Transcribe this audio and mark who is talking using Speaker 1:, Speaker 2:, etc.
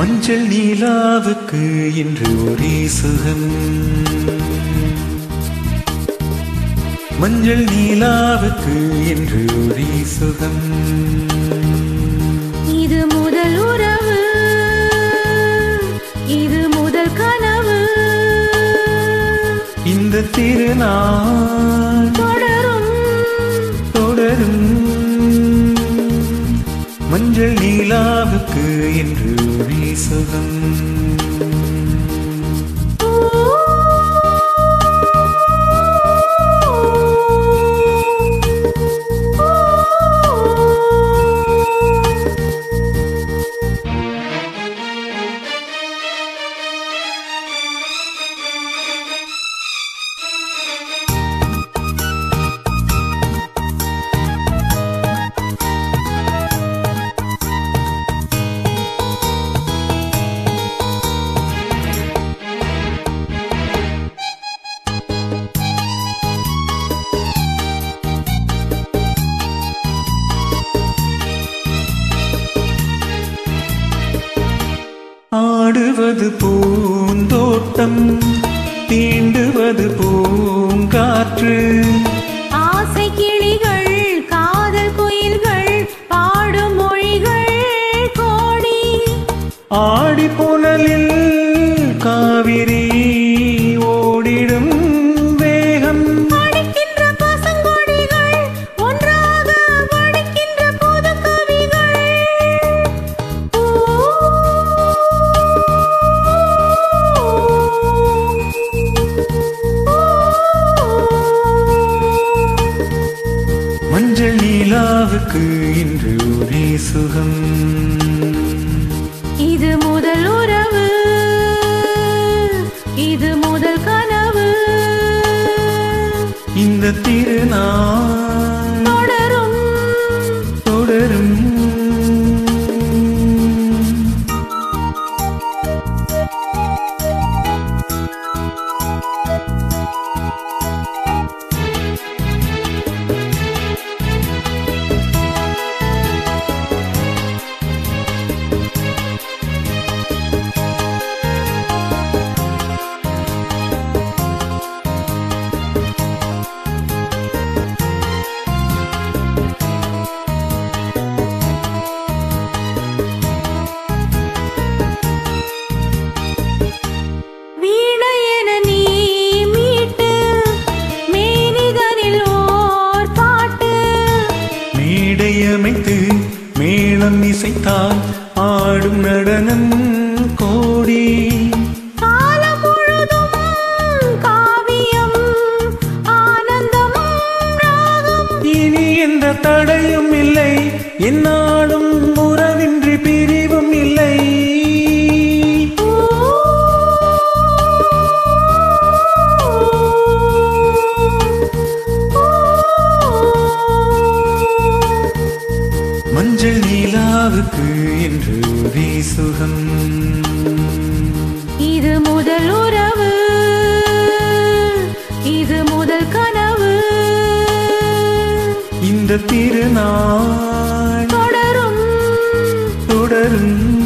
Speaker 1: மஞ்சள் நீலாவுக்கு இன்று ஒரே சுகம். மஞ்சள் நீலாவுக்கு இன்று ஒரே சுகம்.
Speaker 2: இது முதல் உறவு இது முதல் கனவு.
Speaker 1: இந்த திருநாள் மஞ்சள் நீலாவுக்கு என்று ஒரே சுகம் ஆடுவது பூந்தோட்டம் தீண்டுவது பூங்காற்று.
Speaker 2: ஆசை கிளிகள் காதல் குயில்கள் பாடும் மொழிகள் கோடி.
Speaker 1: ஆடி புனலில் நீலாவுக்கு இன்று ஒரே சுகம்.
Speaker 2: இது முதல் உறவு. இது முதல் கனவு.
Speaker 1: இந்த திருநாள் மேளம் இசைத்தால் ஆடும் நடனம் கோடி.
Speaker 2: காவியம்
Speaker 1: இனி எந்த தடையும் இல்லை. என்ன நமக்கு என்று வீசுகம்.
Speaker 2: இது முதல் உறவு. இது முதல் கனவு.
Speaker 1: இந்த திருநாள் தொடரும். தொடரும்.